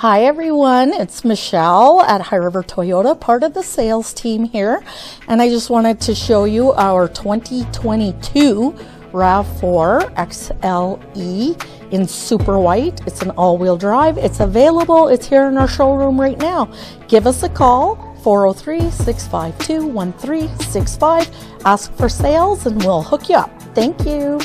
Hi everyone, it's Michelle at High River Toyota, part of the sales team here. And I just wanted to show you our 2022 RAV4 XLE in super white. It's an all-wheel drive. It's available. It's here in our showroom right now. Give us a call, 403-652-1365. Ask for sales and we'll hook you up. Thank you.